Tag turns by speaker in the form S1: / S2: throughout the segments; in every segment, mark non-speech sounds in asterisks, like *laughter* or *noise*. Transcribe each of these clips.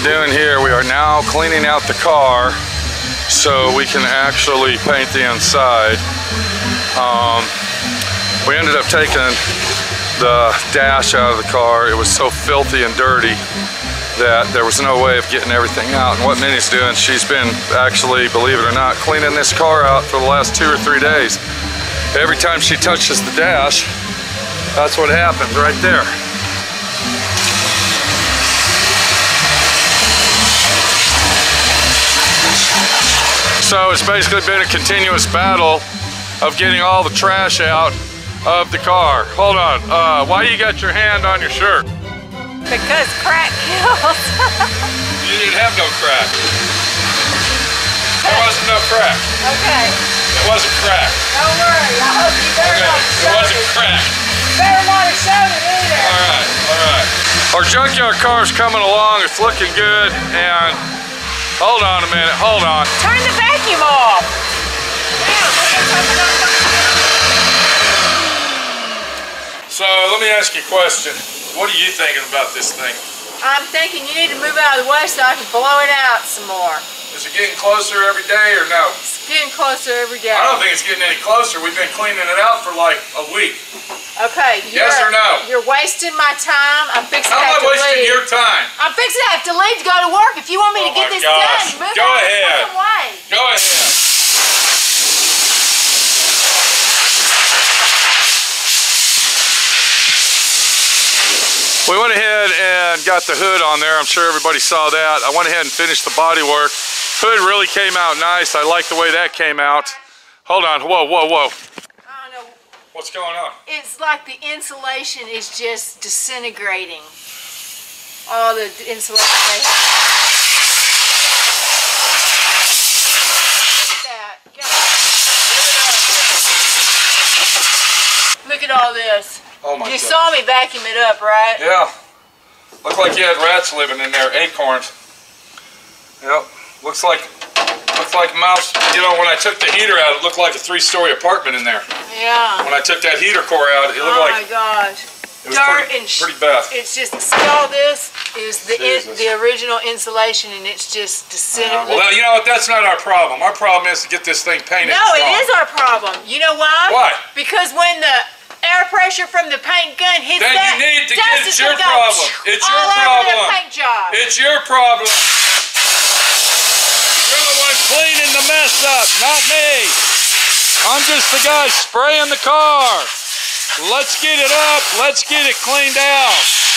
S1: we're doing here, we are now cleaning out the car so we can actually paint the inside. Um, we ended up taking the dash out of the car. It was so filthy and dirty that there was no way of getting everything out. And what Minnie's doing, she's been actually, believe it or not, cleaning this car out for the last two or three days. Every time she touches the dash, that's what happens right there. So it's basically been a continuous battle of getting all the trash out of the car. Hold on, uh, why you got your hand on your shirt?
S2: Because crack kills. *laughs*
S1: you didn't have no crack. There wasn't no crack.
S2: Okay.
S1: It wasn't crack.
S2: Don't worry. I hope you better
S1: Okay.
S2: not
S1: It wasn't crack.
S2: Better not have shown it either.
S1: All right, all right. Our junkyard car's coming along. It's looking good. And hold on a minute. Hold on.
S2: Turn the vacuum off. Damn, look at something
S1: So let me ask you a question. What are you thinking about this thing?
S2: I'm thinking you need to move out of the way so I can blow it out some more.
S1: Is it getting closer every day or no?
S2: It's getting closer every day.
S1: I don't think it's getting any closer. We've been cleaning it out for like a week.
S2: Okay.
S1: Yes or no?
S2: You're wasting my time. I'm fixing
S1: How
S2: to
S1: am
S2: have
S1: I
S2: to
S1: wasting
S2: leave.
S1: your time?
S2: I'm fixing to have to leave to go to work. If you want me
S1: Oh
S2: to get this
S1: gosh.
S2: done, move
S1: Go
S2: out of the
S1: ahead.
S2: fucking way.
S1: Go ahead. We went ahead and got the hood on there. I'm sure everybody saw that. I went ahead and finished the body work. Hood really came out nice. I like the way that came out. Hold on. Whoa, whoa, whoa.
S2: I don't know.
S1: What's going on?
S2: It's like the insulation is just disintegrating. All the insulation. Look at that. Look at all this.
S1: Oh my
S2: You
S1: God.
S2: saw me vacuum it up, right?
S1: Yeah. Looked like you had rats living in there, acorns. Yep. Looks like looks like mouse. You know, when I took the heater out, it looked like a three-story apartment in there.
S2: Yeah.
S1: When I took that heater core out, it looked
S2: Oh
S1: like
S2: my gosh.
S1: it was
S2: Dirt
S1: pretty,
S2: and
S1: pretty bad.
S2: It's just see all this is the in, the original insulation, and it's just disintegrating.
S1: well, you know what? That's not our problem. Our problem is to get this thing painted.
S2: No, it is our problem. You know why?
S1: Why?
S2: Because when the air pressure from the paint gun hits
S1: Then you
S2: that,
S1: need to get- it's your problem. It's your problem.
S2: the paint job.
S1: It's your problem. Cleaning the mess up, not me. I'm just the guy spraying the car. Let's get it up. Let's get it cleaned out.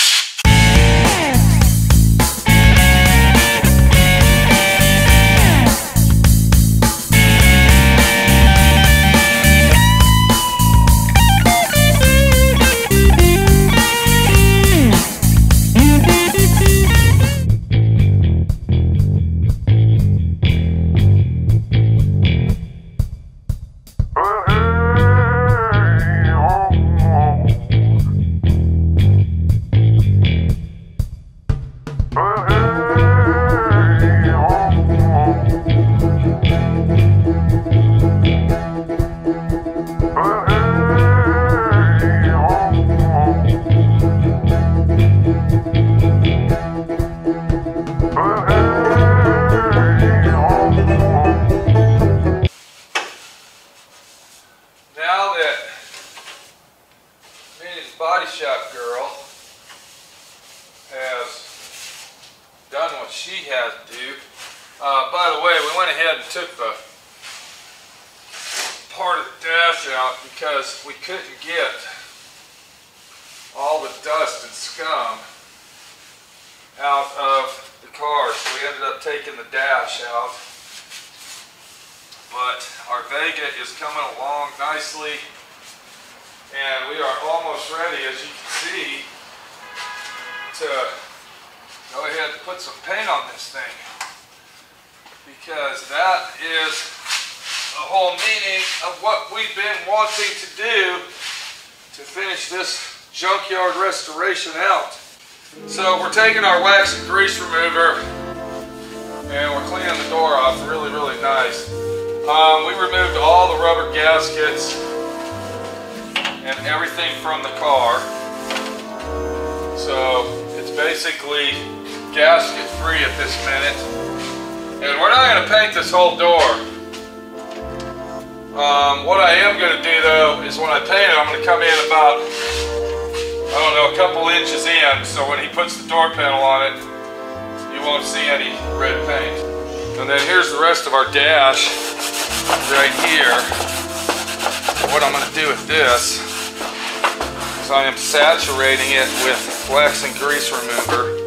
S1: What she has to do, uh, by the way, we went ahead and took the part of the dash out because we couldn't get all the dust and scum out of the car, so we ended up taking the dash out. But our Vega is coming along nicely and we are almost ready, as you can see, to go ahead and put some paint on this thing. Because that is the whole meaning of what we've been wanting to do to finish this junkyard restoration out. So we're taking our wax and grease remover and we're cleaning the door off really, really nice. Um, we removed all the rubber gaskets and everything from the car. So it's basically gasket free at this minute. And we're not gonna paint this whole door. Um, what I am gonna do though is when I paint it, I'm gonna come in about, I don't know, a couple inches in. So when he puts the door panel on it, you won't see any red paint. And then here's the rest of our dash right here. What I'm gonna do with this is I am saturating it with wax and grease remover.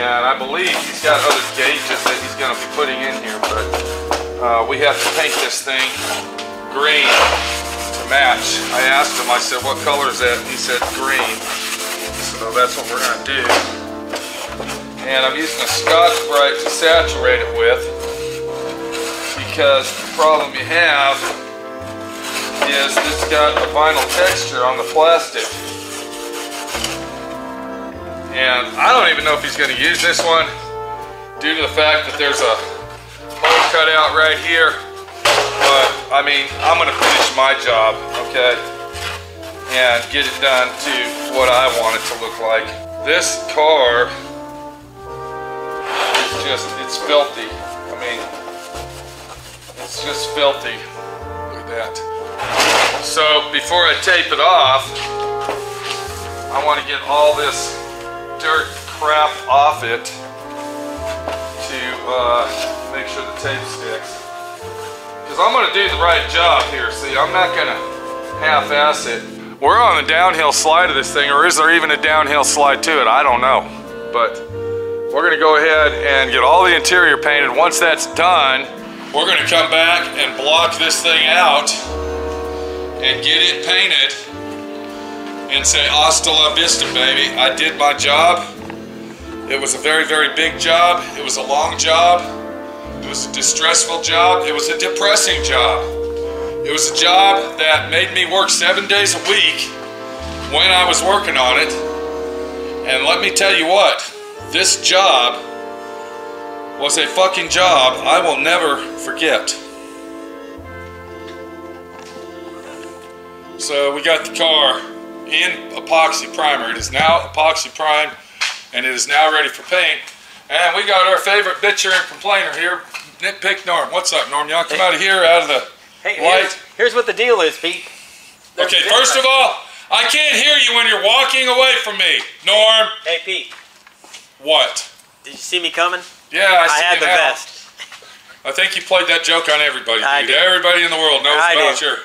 S1: And I believe he's got other gauges that he's gonna be putting in here, but uh, we have to paint this thing green to match. I asked him, I said, what color is that? And he said green. So that's what we're gonna do. And I'm using a Scotch Brite to saturate it with because the problem you have is it's got a vinyl texture on the plastic. And I don't even know if he's going to use this one due to the fact that there's a hole cut out right here. But I mean, I'm going to finish my job, okay? And get it done to what I want it to look like. This car is just, it's filthy. I mean, it's just filthy. Look at that. So before I tape it off, I want to get all this dirt crap off it to uh, make sure the tape sticks. Because I'm going to do the right job here. See, I'm not going to half-ass it. We're on the downhill slide of this thing, or is there even a downhill slide to it? I don't know. But we're going to go ahead and get all the interior painted. Once that's done, we're going to come back and block this thing out and get it painted and say hasta la vista baby. I did my job. It was a very very big job. It was a long job. It was a distressful job. It was a depressing job. It was a job that made me work seven days a week when I was working on it. And let me tell you what this job was a fucking job I will never forget. So we got the car in epoxy primer. It is now epoxy primed and it is now ready for paint. And we got our favorite bitcher and complainer here, Nitpick Norm. What's up, Norm? To come out of here, out of the
S3: Hey,
S1: light?
S3: here's, here's what the deal is, Pete. There's
S1: Okay, first of all, I can't hear you when you're walking away from me. Norm,
S3: Hey, Pete,
S1: what?
S3: did you see me coming?
S1: Yeah, I,
S3: I
S1: see
S3: had the
S1: now.
S3: vest.
S1: I think you played that joke on everybody, dude. Everybody in the world knows
S3: I
S1: about
S3: did.
S1: your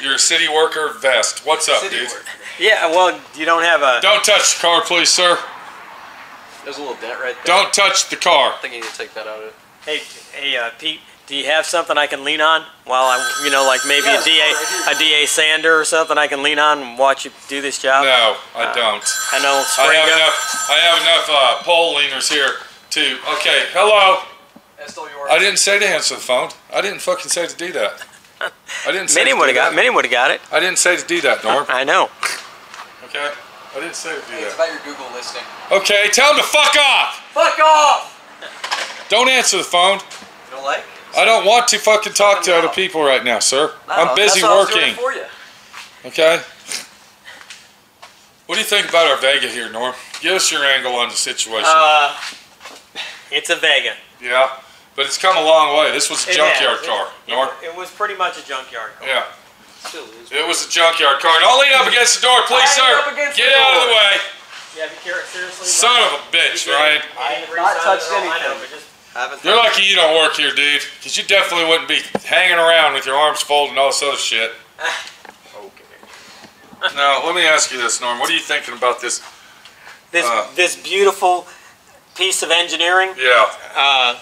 S1: your city worker vest. What's up,
S4: City
S1: dude?
S3: Yeah, well, you don't have a.
S1: Don't touch the car, please, sir.
S4: There's a little dent right there.
S1: Don't touch the car.
S4: I think you need to take that out of it.
S3: Hey, hey, uh, Pete, do you have something I can lean on while I'm, you know, like maybe
S4: Yes,
S3: a DA, a DA sander or something I can lean on and watch you do this job?
S1: No, I don't.
S3: I know.
S1: I have
S3: gun.
S1: enough. I have enough uh, pole leaners here to. Okay, hello.
S4: That's still yours.
S1: I didn't say to answer the phone. I didn't fucking say to do that. I didn't say. *laughs*
S3: Many
S1: to
S3: would
S1: do
S3: have got.
S1: that.
S3: Many would have got it.
S1: I didn't say to do that, Norm. *laughs*
S3: I know.
S1: Okay. I didn't say to do
S4: Hey, it's about your Google listing.
S1: Okay, tell him to fuck off.
S4: Fuck off!
S1: Don't answer the phone.
S4: You don't like?
S1: I don't want to fucking talk to other people right now, sir. I'm busy
S4: that's what I was doing
S1: working.
S4: for you.
S1: Okay. What do you think about our Vega here, Norm? Give us your angle on the situation.
S3: Uh, it's a Vega.
S1: yeah, but it's come a long way. This was a
S3: It
S1: junkyard
S3: has.
S1: car,
S3: It,
S1: Norm.
S3: it, it was pretty much a junkyard car.
S1: Yeah.
S4: Still is.
S1: It was a junkyard car. Don't lean up against the door, please,
S4: I
S1: sir.
S4: up against
S1: Get
S4: the
S1: out of the way.
S3: Yeah, be careful. Seriously.
S1: Son of a bitch, Ryan.
S4: I have not touched
S3: I know,
S4: anything.
S3: just
S4: Haven't.
S1: You're lucky you don't work here, dude. Because you definitely wouldn't be hanging around with your arms folded and all this other shit. *laughs*
S4: Okay.
S1: Now, let me ask you this, Norm. What are you thinking about this?
S3: this
S1: Uh.
S3: this beautiful piece of engineering.
S1: Yeah.
S3: Uh,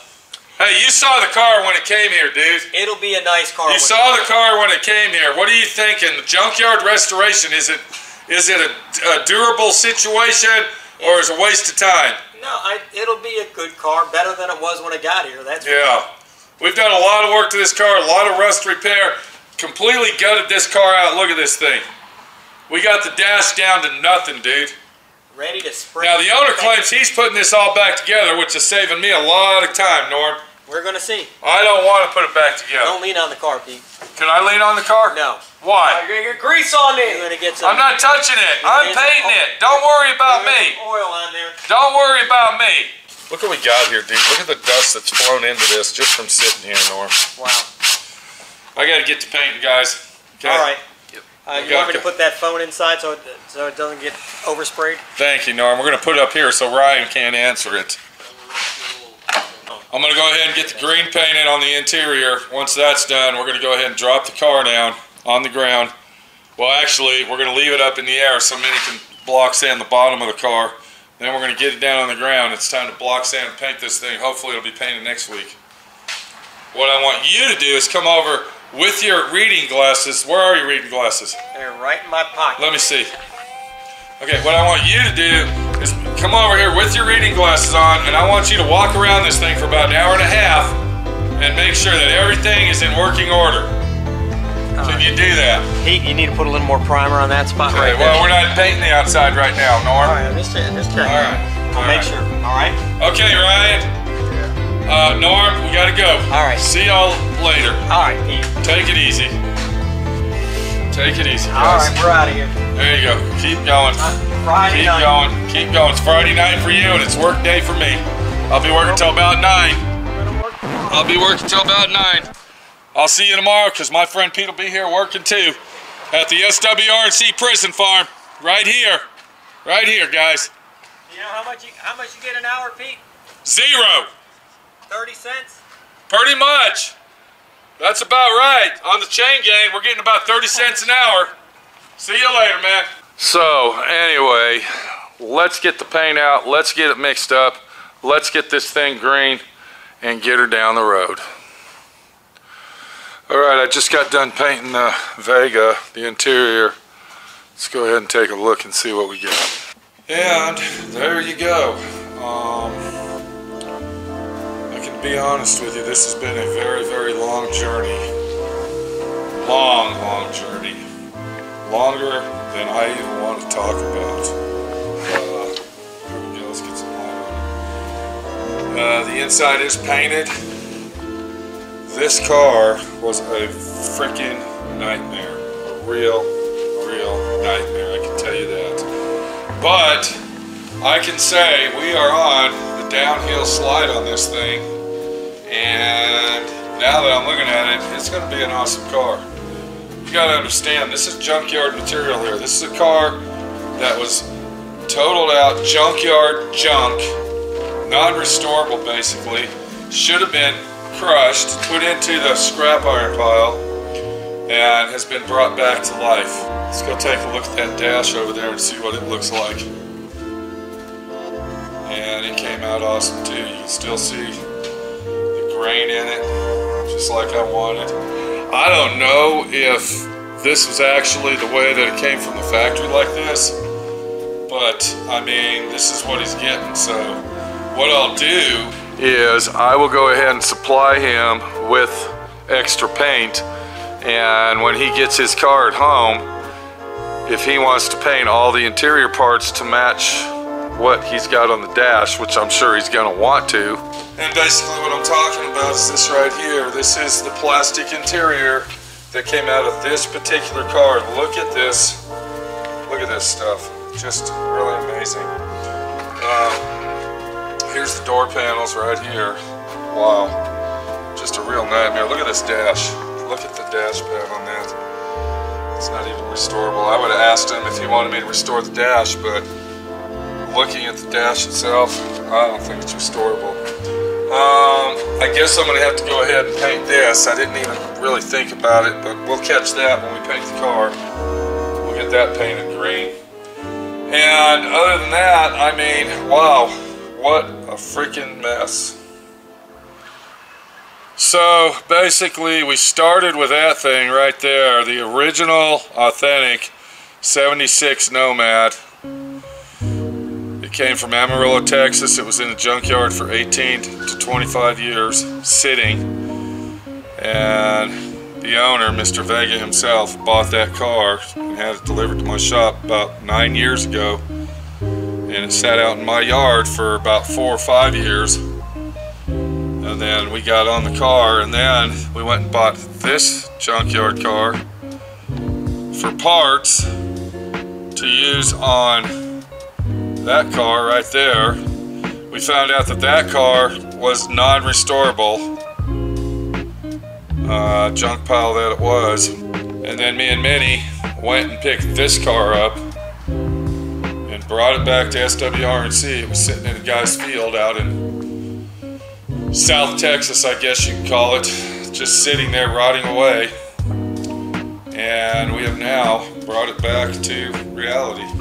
S1: Hey, you saw the car when it came here, dude.
S3: it'll be a nice car.
S1: You saw the car when it came here. What are you thinking? The junkyard restoration, is it is it a, a durable situation or is it a waste of time?
S3: No, I, it'll be a good car, better than it was when it got here. That's
S1: Yeah. We've done a lot of work to this car, a lot of rust repair. Completely gutted this car out. Look at this thing. We got the dash down to nothing, dude.
S3: ready to spring.
S1: Now, the owner claims he's putting this all back together, which is saving me a lot of time, Norm.
S3: We're gonna see.
S1: I don't want to put it back together.
S3: Don't lean on the car, Pete.
S1: Can I lean on the car?
S3: No.
S1: Why?
S4: You're gonna get grease on
S3: You're
S4: it.
S3: gonna get some.
S1: I'm not touching it. I'm painting it. Don't worry about me.
S3: Oil on there.
S1: Don't worry about me. Look what we got here, dude. Look at the dust that's flown into this just from sitting here, Norm.
S3: Wow.
S1: I gotta get to painting, guys. Okay.
S3: All right. Uh, you want me to put that phone inside so it, so it doesn't get oversprayed?
S1: Thank you, Norm. We're gonna put it up here so Ryan can't answer it. I'm gonna go ahead and get the green painted on the interior. Once that's done, we're gonna go ahead and drop the car down on the ground. Well, actually, we're gonna leave it up in the air so Minnie can block sand the bottom of the car. Then we're gonna get it down on the ground. It's time to block sand and paint this thing. Hopefully it'll be painted next week. What I want you to do is come over with your reading glasses. Where are your reading glasses?
S3: They're right in my pocket.
S1: Let me see. Okay, what I want you to do come over here with your reading glasses on, and I want you to walk around this thing for about an hour and a half and make sure that everything is in working order. Can you do that?
S3: Pete, you need to put a little more primer on that spot
S1: Okay,
S3: right
S1: well,
S3: there.
S1: we're not painting the outside right now, Norm.
S3: All right, just. Just check.
S1: All right.
S3: I'll
S1: all
S3: make
S1: right.
S3: sure. All right.
S1: Okay, Ryan. Uh, Norm, we gotta go.
S3: All right.
S1: See y'all later.
S3: All right, Pete.
S1: Take it easy. Take it easy,
S3: All
S1: guys.
S3: right, we're out of here.
S1: There you go. Keep going.
S3: Uh, Friday
S1: Keep
S3: night.
S1: going. Keep going. It's Friday night for you, and it's work day for me. I'll be working till about nine. I'll be working till about nine. I'll see you tomorrow, cause my friend Pete will be here working too, at the SWRNC prison farm, right here, right here, guys.
S3: You know how much you how much you get an hour, Pete?
S1: Zero,
S3: Thirty cents.
S1: pretty much. That's about right. On the chain gang, we're getting about 30 cents an hour. See you later, man. So, anyway, let's get the paint out. Let's get it mixed up. Let's get this thing green and get her down the road. All right, I just got done painting the Vega, the interior. Let's go ahead and take a look and see what we got. And there you go. Um, be honest with you, this has been a very, very long journey. Long, long journey. Longer than I even want to talk about. Uh, here we go, let's get some light on. Uh, the inside is painted. This car was a freaking nightmare. A real, real nightmare, I can tell you that. But I can say we are on the downhill slide on this thing. Now that I'm looking at it, it's going to be an awesome car. You got to understand, this is junkyard material here. This is a car that was totaled out, junkyard junk, non-restorable basically. Should have been crushed, put into the scrap iron pile, and has been brought back to life. Let's go take a look at that dash over there and see what it looks like. And it came out awesome too. You can still see the grain in it, just like I wanted. I don't know if this was actually the way that it came from the factory like this, but I mean, this is what he's getting. So what I'll do is I will go ahead and supply him with extra paint, and when he gets his car at home, if he wants to paint all the interior parts to match what he's got on the dash, which I'm sure he's going to want to. And basically what I'm talking about is this right here. This is the plastic interior that came out of this particular car. Look at this. Look at this stuff. Just really amazing. Um, here's the door panels right here. Wow. Just a real nightmare. Look at this dash. Look at the dash pad on that. It's not even restorable. I would have asked him if he wanted me to restore the dash, but looking at the dash itself, I don't think it's restorable. Um, I guess I'm going to have to go ahead and paint this. I didn't even really think about it, but we'll catch that when we paint the car. We'll get that painted green. And other than that, I mean, wow, what a freaking mess. So basically, we started with that thing right there, the original, authentic 76 Nomad. Came from Amarillo, Texas. It was in a junkyard for 18 to 25 years, sitting. And the owner, Mr. Vega himself, bought that car and had it delivered to my shop about nine years ago. And it sat out in my yard for about four or five years. And then we got on the car and then we went and bought this junkyard car for parts to use on that car right there. We found out that that car was non-restorable. Uh, junk pile that it was. And then me and Minnie went and picked this car up and brought it back to SWRNC. It was sitting in a guy's field out in South Texas, I guess you can call it, just sitting there rotting away. And we have now brought it back to reality.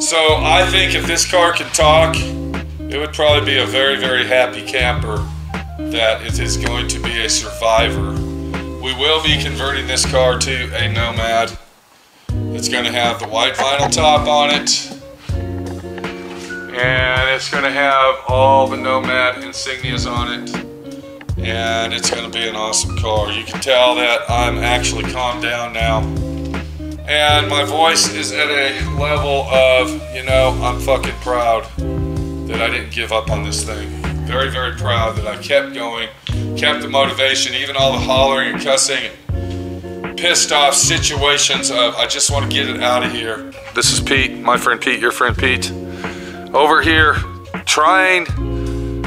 S1: So I think if this car can talk, it would probably be a very, very happy camper that it is going to be a survivor. We will be converting this car to a Nomad. It's going to have the white vinyl top on it. And it's going to have all the Nomad insignias on it. And it's going to be an awesome car. You can tell that I'm actually calmed down now. And my voice is at a level of, you know, I'm fucking proud that I didn't give up on this thing. Very, very proud that I kept going, kept the motivation, even all the hollering and cussing and pissed off situations of I just want to get it out of here. This is Pete, my friend Pete, your friend Pete. Over here trying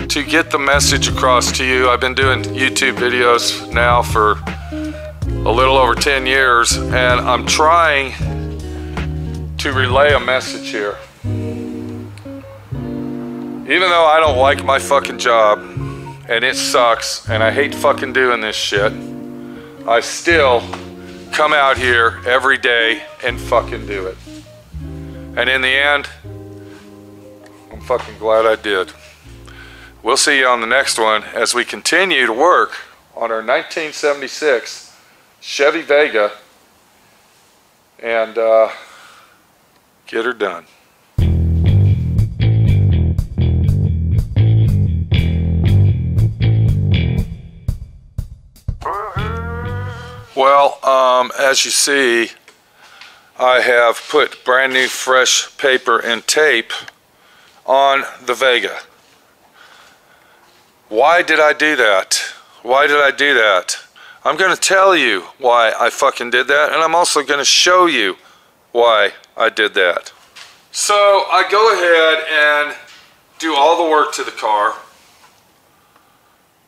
S1: to get the message across to you. I've been doing YouTube videos now for a little over 10 years and I'm trying to relay a message here. Even though I don't like my fucking job and it sucks and I hate fucking doing this shit, I still come out here every day and fucking do it. And in the end, I'm fucking glad I did. We'll see you on the next one as we continue to work on our 1976 Chevy Vega and uh, get her done. Well, um, as you see, I have put brand new fresh paper and tape on the Vega. Why did I do that? Why did I do that? I'm going to tell you why I fucking did that, and I'm also going to show you why I did that. So I go ahead and do all the work to the car.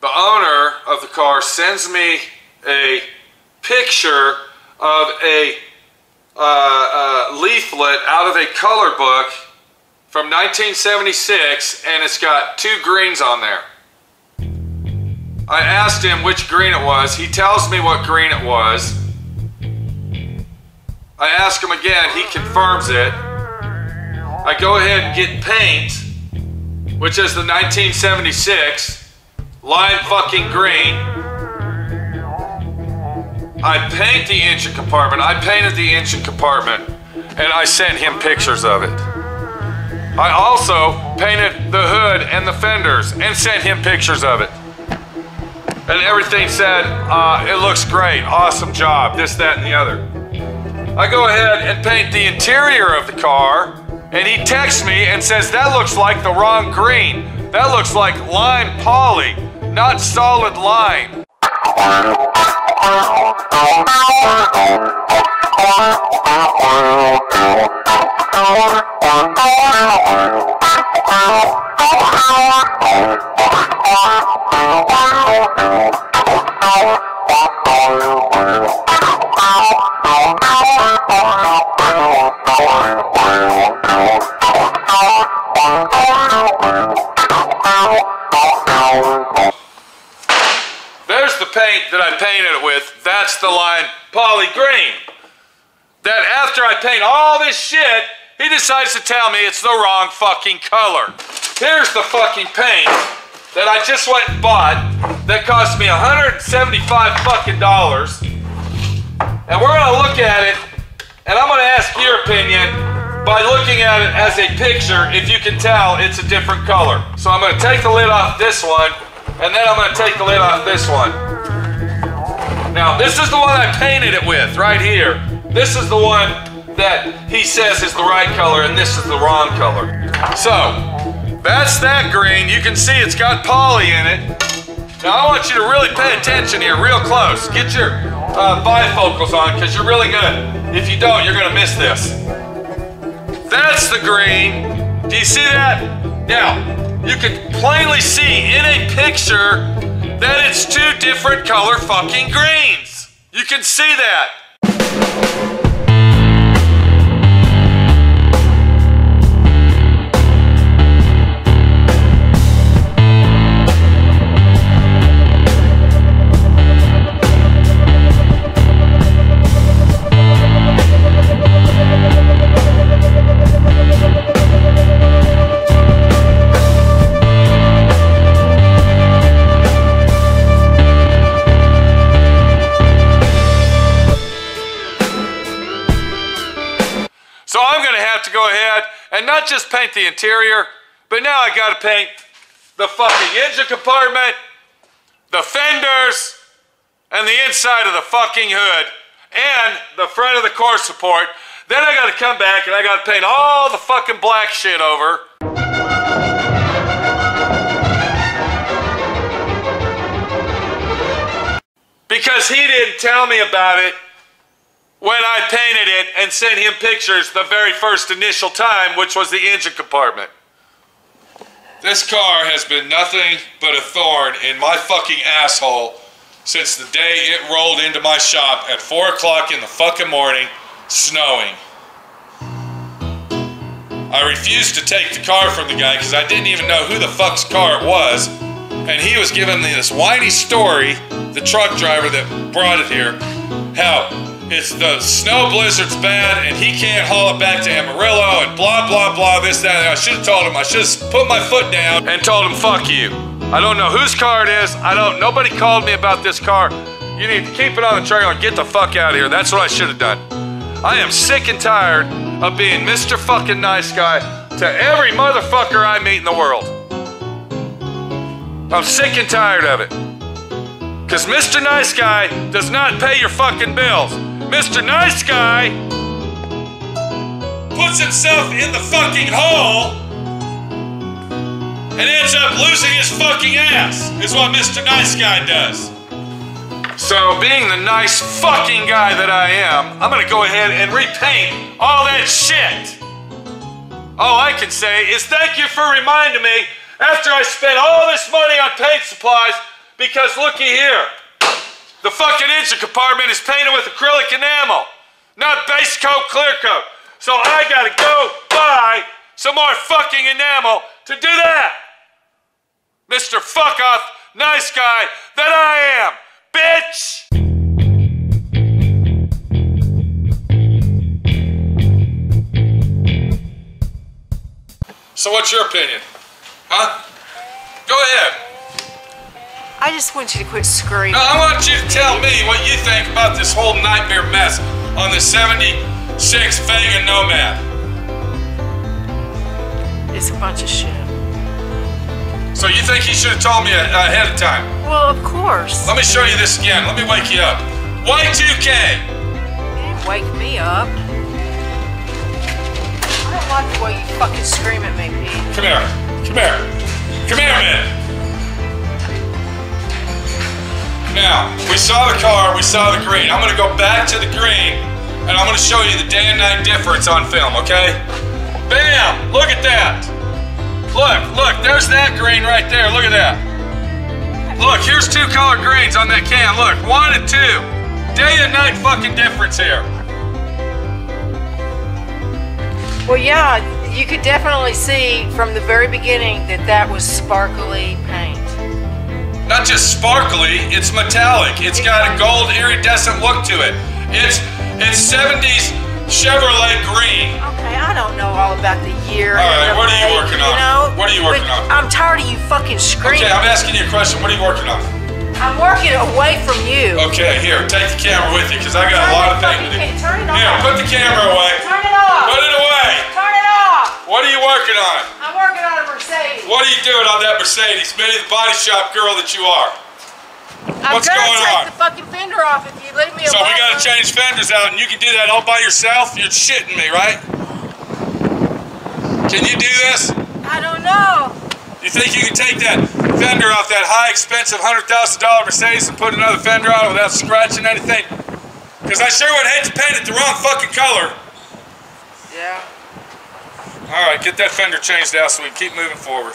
S1: The owner of the car sends me a picture of a uh, uh, leaflet out of a color book from 1976, and it's got two greens on there. I asked him which green it was. He tells me what green it was. I ask him again. He confirms it. I go ahead and get paint, which is the 1976 lime fucking green. I paint the engine compartment. I painted the engine compartment and I sent him pictures of it. I also painted the hood and the fenders and sent him pictures of it and everything said, uh, it looks great, awesome job, this, that, and the other. I go ahead and paint the interior of the car, and he texts me and says, that looks like the wrong green. That looks like lime poly, not solid lime. *laughs* There's the paint that I painted it with. That's the lime poly green. That after I paint all this shit, he decides to tell me it's the wrong fucking color. Here's the fucking paint that I just went and bought that cost me 175 fucking dollars. And we're gonna look at it, and I'm gonna ask your opinion by looking at it as a picture if you can tell it's a different color. So I'm gonna take the lid off this one, and then I'm gonna take the lid off this one. Now, this is the one I painted it with, right here. This is the one that he says is the right color, and this is the wrong color. So, that's that green. You can see it's got poly in it. Now I want you to really pay attention here, real close. Get your uh, bifocals on, because you're really gonna, if you don't, you're gonna miss this. That's the green. Do you see that? Now, you can plainly see in a picture that it's two different color fucking greens. You can see that. Not just paint the interior, but now I gotta paint the fucking engine compartment, the fenders, and the inside of the fucking hood, and the front of the core support. Then I gotta come back and I gotta paint all the fucking black shit over. Because he didn't tell me about it when I painted it and sent him pictures the very first initial time, which was the engine compartment. This car has been nothing but a thorn in my fucking asshole since the day it rolled into my shop at 4 o'clock in the fucking morning, snowing. I refused to take the car from the guy because I didn't even know who the fuck's car it was. And he was giving me this whiny story, the truck driver that brought it here, how it's the snow blizzard's bad and he can't haul it back to Amarillo and blah blah blah this that. I should have told him. I should have put my foot down and told him fuck you. I don't know whose car it is. I don't. Nobody called me about this car. You need to keep it on the trailer and get the fuck out of here. That's what I should have done. I am sick and tired of being Mr. Fucking Nice Guy to every motherfucker I meet in the world. I'm sick and tired of it. Because Mr. Nice Guy does not pay your fucking bills. Mr. Nice Guy puts himself in the fucking hole and ends up losing his fucking ass, is what Mr. Nice Guy does. So, being the nice fucking guy that I am, I'm gonna go ahead and repaint all that shit. All I can say is thank you for reminding me after I spent all this money on paint supplies because looky here. The fucking engine compartment is painted with acrylic enamel, not base coat, clear coat. So I gotta go buy some more fucking enamel to do that. Mr. Fuck off, nice guy that I am, bitch! So what's your opinion? Huh? Go ahead.
S2: I just want you to quit screaming.
S1: I want you to tell me what you think about this whole nightmare mess on the 76 Vega Nomad.
S2: It's a bunch of shit.
S1: So you think he should have told me ahead of time?
S2: Well, of course.
S1: Let me show you this again. Let me wake you up. Y2K.
S2: You didn't wake me up. I don't like the way you fucking scream at me, Pete.
S1: Come here. Come here. Come here, man. Now, we saw the car, we saw the green. I'm gonna go back to the green and I'm gonna show you the day and night difference on film, okay? Bam! Look at that. Look, look, there's that green right there. Look at that. Look, here's two color greens on that can. Look, one and two. Day and night fucking difference here.
S2: Well, yeah, you could definitely see from the very beginning that that was sparkly paint.
S1: Not just sparkly, it's metallic. It's got a gold iridescent look to it. It's it's 70s Chevrolet green.
S2: Okay, I don't know all about the year.
S1: All right, what are you working
S2: you
S1: on?
S2: know?
S1: What are you working on?
S2: I'm tired of you fucking screaming.
S1: Okay, I'm asking you a question. What are you working on?
S2: I'm working away from you.
S1: Okay, here, take the camera with you because I got a lot of things to do.
S2: Turn it off.
S1: Here, put the camera away.
S2: Turn it off.
S1: Put it away.
S2: Turn
S1: what are you working on?
S2: I'm working on a Mercedes.
S1: What are you doing on that Mercedes? Minnie, the body shop girl that you are.
S2: I'm
S1: What's going on?
S2: I'm gonna take the fucking fender off if you leave me alone.
S1: So we gotta change fenders out, and you can do that all by yourself? You're shitting me, right? Can you do this?
S2: I don't know.
S1: You think you can take that fender off that high expensive $100,000 Mercedes and put another fender on it without scratching anything? Because I sure would hate to paint it the wrong fucking color.
S2: Yeah.
S1: All right, get that fender changed out so we can keep moving forward.